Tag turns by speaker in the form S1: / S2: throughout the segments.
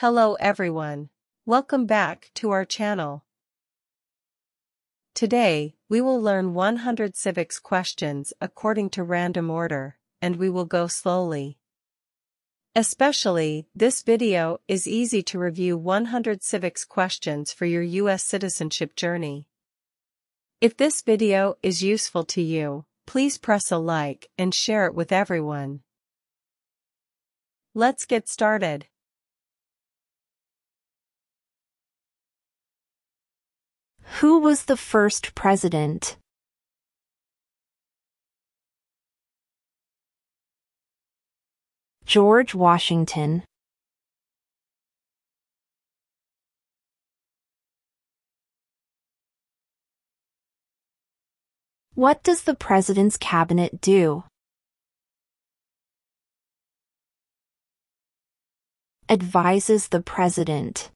S1: Hello everyone. Welcome back to our channel. Today, we will learn 100 civics questions according to random order, and we will go slowly. Especially, this video is easy to review 100 civics questions for your US citizenship journey. If this video is useful to you, please press a like and share it with everyone. Let's get started.
S2: Who was the first president? George Washington. What does the president's cabinet do? Advises the president.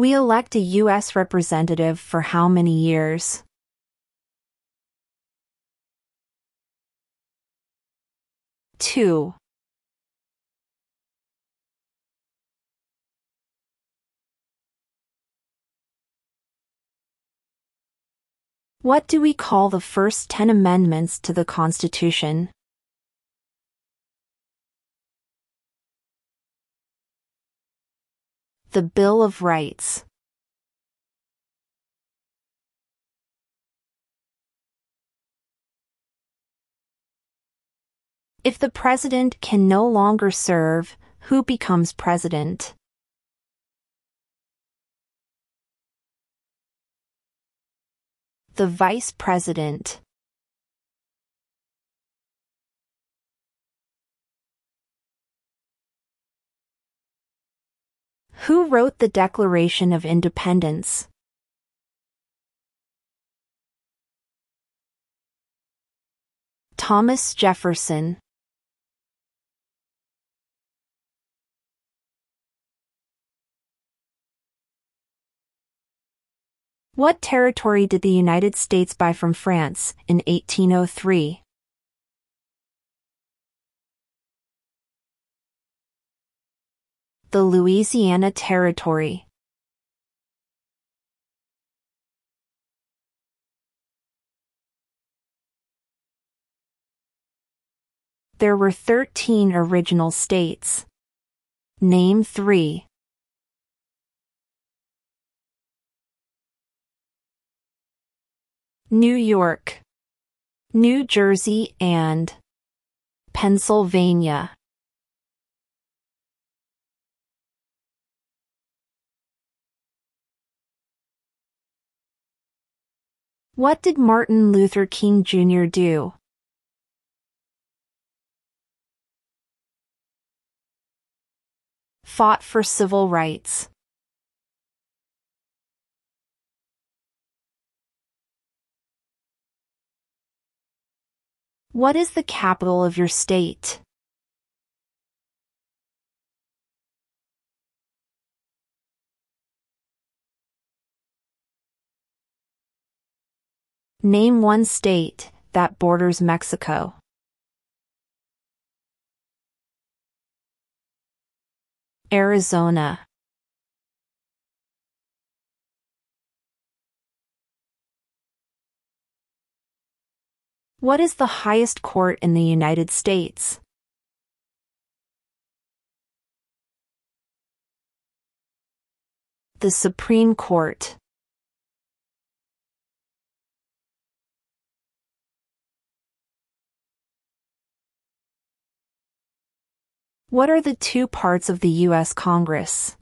S2: We elect a U.S. representative for how many years? Two. What do we call the first ten amendments to the Constitution? The Bill of Rights. If the president can no longer serve, who becomes president? The vice president. Who wrote the Declaration of Independence? Thomas Jefferson. What territory did the United States buy from France in 1803? The Louisiana Territory. There were 13 original states. Name three. New York, New Jersey and Pennsylvania. What did Martin Luther King Jr. do? Fought for civil rights. What is the capital of your state? Name one state that borders Mexico. Arizona. What is the highest court in the United States? The Supreme Court. What are the two parts of the U.S. Congress?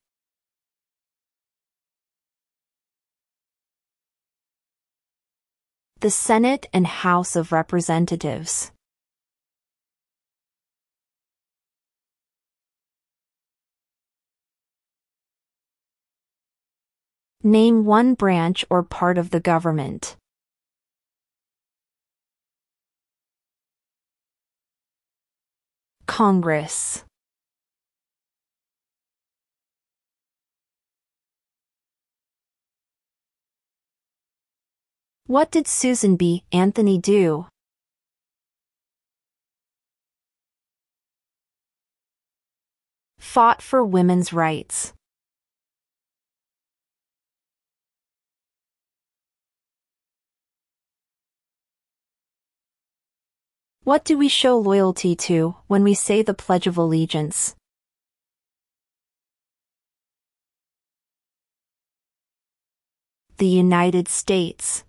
S2: the Senate and House of Representatives. Name one branch or part of the government. Congress What did Susan B. Anthony do? Fought for women's rights. What do we show loyalty to when we say the Pledge of Allegiance? The United States.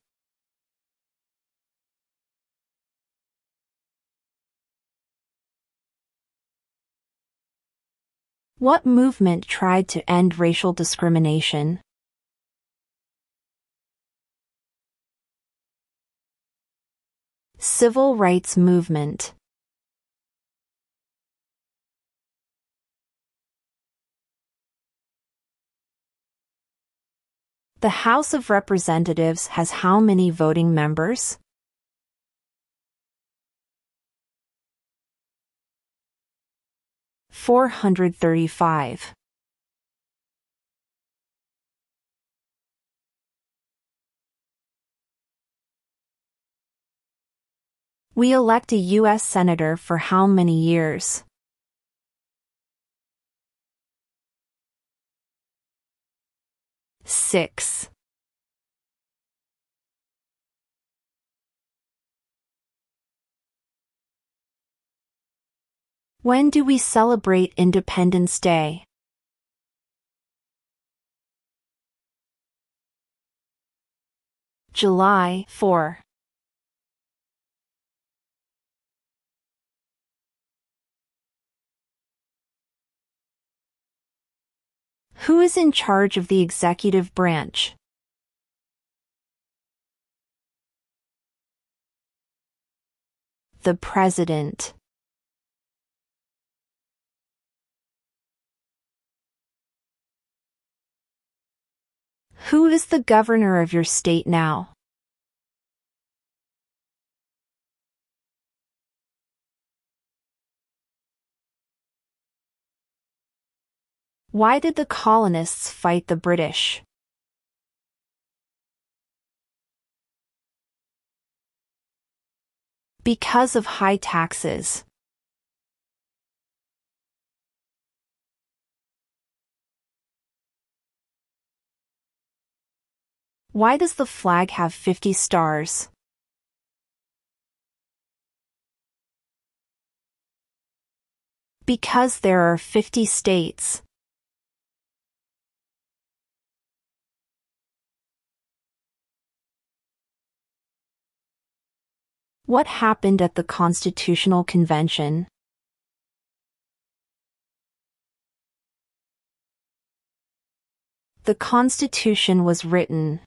S2: What movement tried to end racial discrimination? Civil rights movement. The House of Representatives has how many voting members? Four hundred thirty-five. We elect a U.S. Senator for how many years? Six. When do we celebrate Independence Day? July 4. Who is in charge of the executive branch? The President. Who is the governor of your state now? Why did the colonists fight the British? Because of high taxes. Why does the flag have 50 stars? Because there are 50 states. What happened at the Constitutional Convention? The Constitution was written.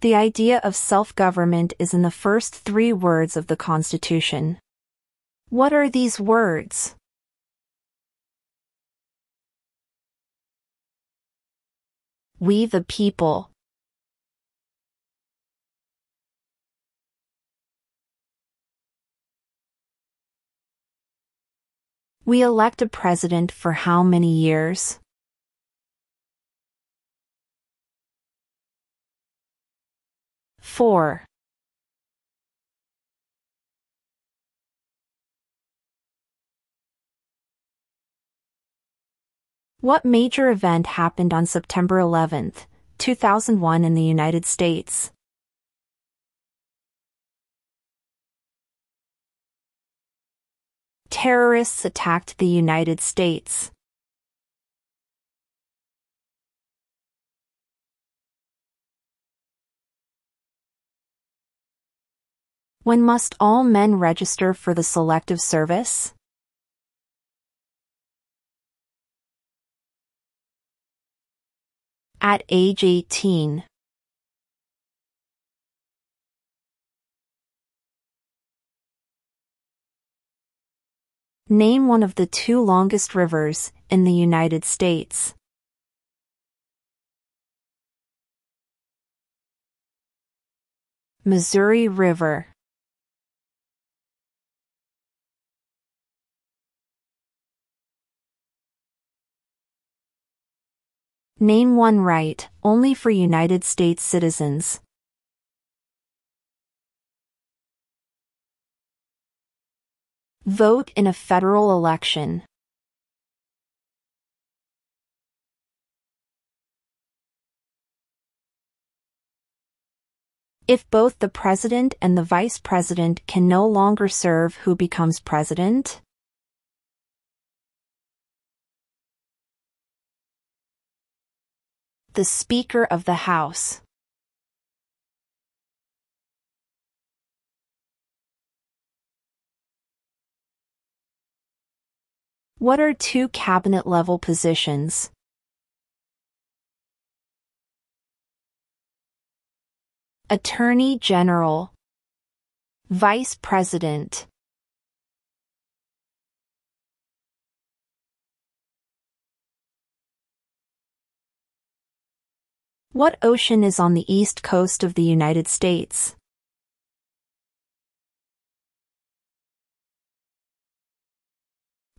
S2: The idea of self-government is in the first three words of the Constitution. What are these words? We the people. We elect a president for how many years? Four. What major event happened on September 11, 2001 in the United States? Terrorists attacked the United States. When must all men register for the Selective Service? At age 18. Name one of the two longest rivers in the United States. Missouri River Name one right, only for United States citizens. Vote in a federal election. If both the president and the vice president can no longer serve who becomes president? The Speaker of the House. What are two cabinet level positions? Attorney General Vice President What ocean is on the east coast of the United States?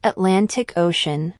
S2: Atlantic Ocean